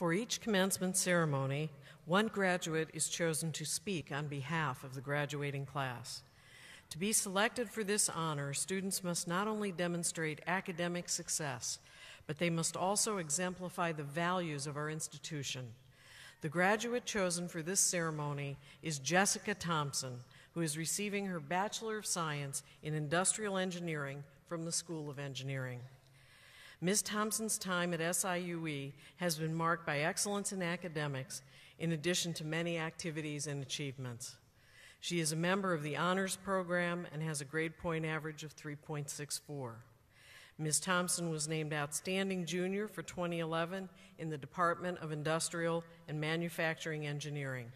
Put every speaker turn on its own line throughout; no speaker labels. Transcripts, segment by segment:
For each commencement ceremony, one graduate is chosen to speak on behalf of the graduating class. To be selected for this honor, students must not only demonstrate academic success, but they must also exemplify the values of our institution. The graduate chosen for this ceremony is Jessica Thompson, who is receiving her Bachelor of Science in Industrial Engineering from the School of Engineering. Ms. Thompson's time at SIUE has been marked by excellence in academics, in addition to many activities and achievements. She is a member of the Honors Program and has a grade point average of 3.64. Ms. Thompson was named Outstanding Junior for 2011 in the Department of Industrial and Manufacturing Engineering.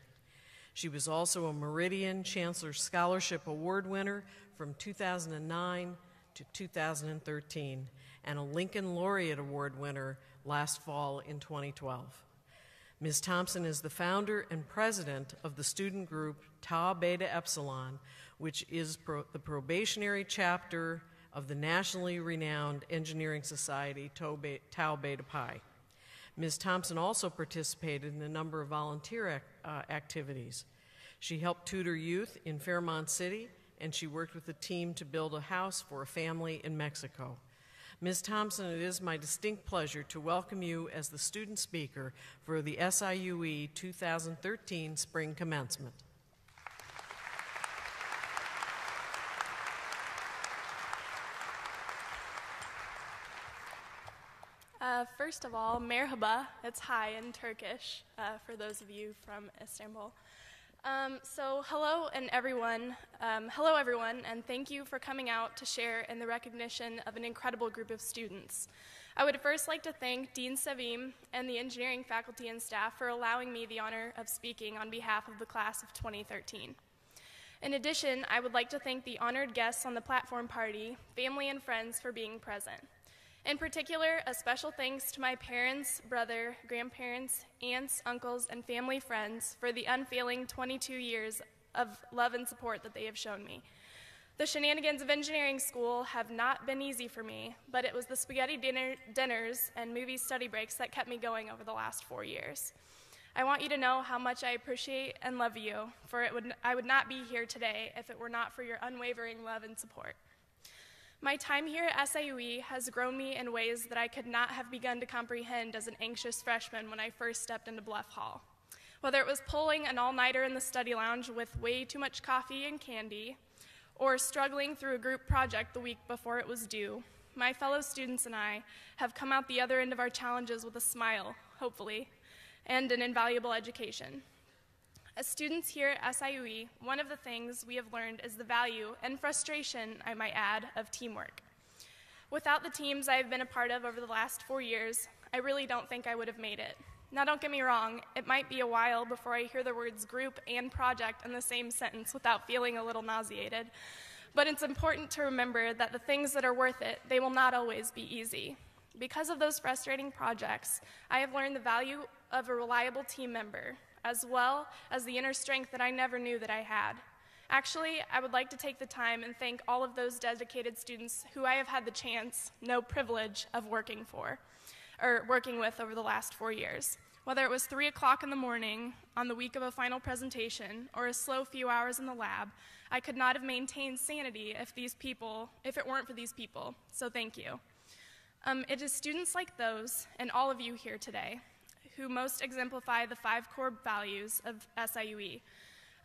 She was also a Meridian Chancellor Scholarship Award winner from 2009 to 2013 and a Lincoln Laureate Award winner last fall in 2012. Ms. Thompson is the founder and president of the student group Tau Beta Epsilon, which is pro- the probationary chapter of the nationally renowned engineering society Tau Beta Pi. Ms. Thompson also participated in a number of volunteer ac- uh, activities. She helped tutor youth in Fairmont City, and she worked with a team to build a house for a family in Mexico. Ms. Thompson, it is my distinct pleasure to welcome you as the student speaker for the SIUE 2013 spring commencement.
Uh, first of all, merhaba, it's hi in Turkish uh, for those of you from Istanbul. Um, so, hello and everyone. Um, hello, everyone, and thank you for coming out to share in the recognition of an incredible group of students. I would first like to thank Dean Sevim and the engineering faculty and staff for allowing me the honor of speaking on behalf of the class of 2013. In addition, I would like to thank the honored guests on the platform party, family, and friends for being present. In particular, a special thanks to my parents, brother, grandparents, aunts, uncles, and family friends for the unfailing 22 years of love and support that they have shown me. The shenanigans of engineering school have not been easy for me, but it was the spaghetti dinner, dinners and movie study breaks that kept me going over the last four years. I want you to know how much I appreciate and love you, for it would, I would not be here today if it were not for your unwavering love and support. My time here at SIUE has grown me in ways that I could not have begun to comprehend as an anxious freshman when I first stepped into Bluff Hall. Whether it was pulling an all nighter in the study lounge with way too much coffee and candy, or struggling through a group project the week before it was due, my fellow students and I have come out the other end of our challenges with a smile, hopefully, and an invaluable education. As students here at SIUE, one of the things we have learned is the value and frustration, I might add, of teamwork. Without the teams I have been a part of over the last four years, I really don't think I would have made it. Now, don't get me wrong, it might be a while before I hear the words group and project in the same sentence without feeling a little nauseated. But it's important to remember that the things that are worth it, they will not always be easy. Because of those frustrating projects, I have learned the value of a reliable team member, as well as the inner strength that I never knew that I had. Actually, I would like to take the time and thank all of those dedicated students who I have had the chance, no privilege, of working for, or working with over the last four years. Whether it was 3 o'clock in the morning on the week of a final presentation or a slow few hours in the lab, I could not have maintained sanity if these people, if it weren't for these people. So thank you. Um, it is students like those and all of you here today who most exemplify the five core values of SIUE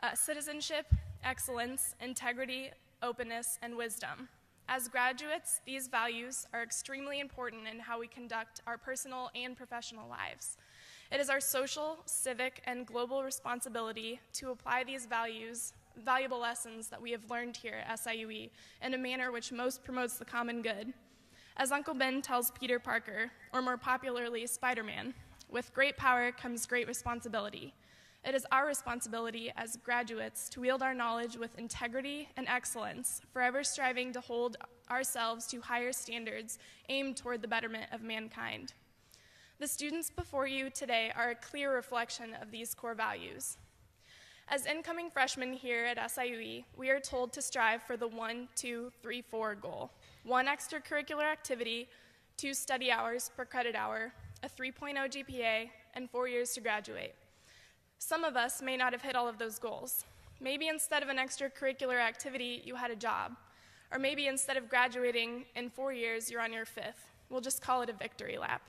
uh, citizenship, excellence, integrity, openness, and wisdom. As graduates, these values are extremely important in how we conduct our personal and professional lives. It is our social, civic, and global responsibility to apply these values, valuable lessons that we have learned here at SIUE, in a manner which most promotes the common good. As Uncle Ben tells Peter Parker, or more popularly, Spider Man, with great power comes great responsibility. It is our responsibility as graduates to wield our knowledge with integrity and excellence, forever striving to hold ourselves to higher standards aimed toward the betterment of mankind. The students before you today are a clear reflection of these core values. As incoming freshmen here at SIUE, we are told to strive for the one, two, three, four goal one extracurricular activity, two study hours per credit hour, a 3.0 GPA, and four years to graduate. Some of us may not have hit all of those goals. Maybe instead of an extracurricular activity, you had a job. Or maybe instead of graduating in four years, you're on your fifth. We'll just call it a victory lap.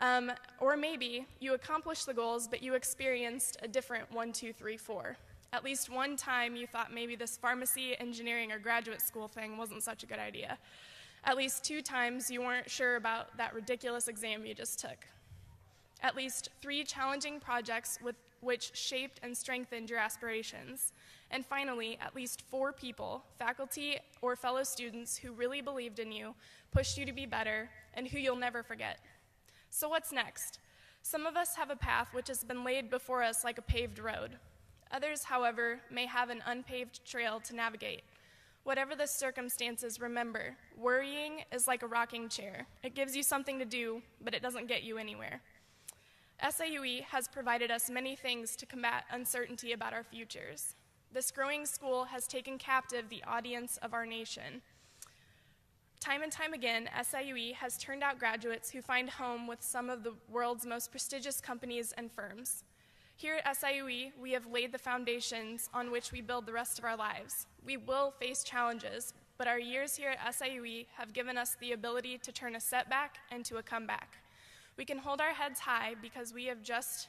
Um, or maybe you accomplished the goals, but you experienced a different one, two, three, four. At least one time you thought maybe this pharmacy, engineering, or graduate school thing wasn't such a good idea. At least two times you weren't sure about that ridiculous exam you just took. At least three challenging projects with which shaped and strengthened your aspirations. And finally, at least four people, faculty or fellow students, who really believed in you, pushed you to be better, and who you'll never forget. So, what's next? Some of us have a path which has been laid before us like a paved road. Others, however, may have an unpaved trail to navigate. Whatever the circumstances, remember worrying is like a rocking chair. It gives you something to do, but it doesn't get you anywhere. SIUE has provided us many things to combat uncertainty about our futures. This growing school has taken captive the audience of our nation. Time and time again, SIUE has turned out graduates who find home with some of the world's most prestigious companies and firms. Here at SIUE, we have laid the foundations on which we build the rest of our lives. We will face challenges, but our years here at SIUE have given us the ability to turn a setback into a comeback. We can hold our heads high because we have just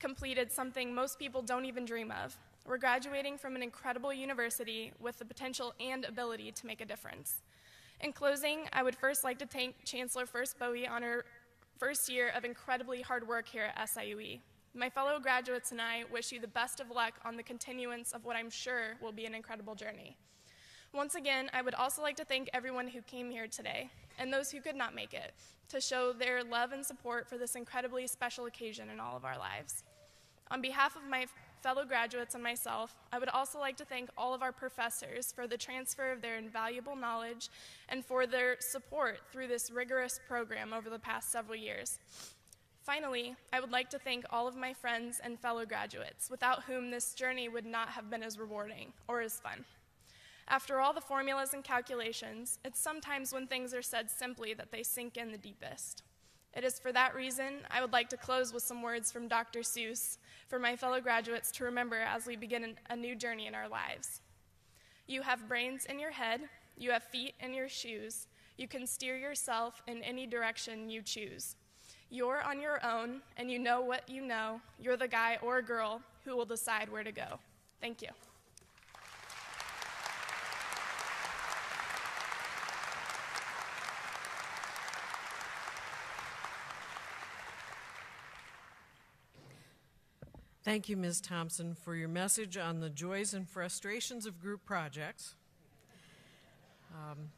completed something most people don't even dream of. We're graduating from an incredible university with the potential and ability to make a difference. In closing, I would first like to thank Chancellor Furst-Bowe on her first year of incredibly hard work here at SIUE. My fellow graduates and I wish you the best of luck on the continuance of what I'm sure will be an incredible journey. Once again, I would also like to thank everyone who came here today and those who could not make it to show their love and support for this incredibly special occasion in all of our lives. On behalf of my fellow graduates and myself, I would also like to thank all of our professors for the transfer of their invaluable knowledge and for their support through this rigorous program over the past several years. Finally, I would like to thank all of my friends and fellow graduates, without whom this journey would not have been as rewarding or as fun. After all the formulas and calculations, it's sometimes when things are said simply that they sink in the deepest. It is for that reason I would like to close with some words from Dr. Seuss for my fellow graduates to remember as we begin a new journey in our lives. You have brains in your head, you have feet in your shoes, you can steer yourself in any direction you choose. You're on your own, and you know what you know. You're the guy or girl who will decide where to go. Thank you.
Thank you, Ms. Thompson, for your message on the joys and frustrations of group projects. Um,